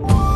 Bye.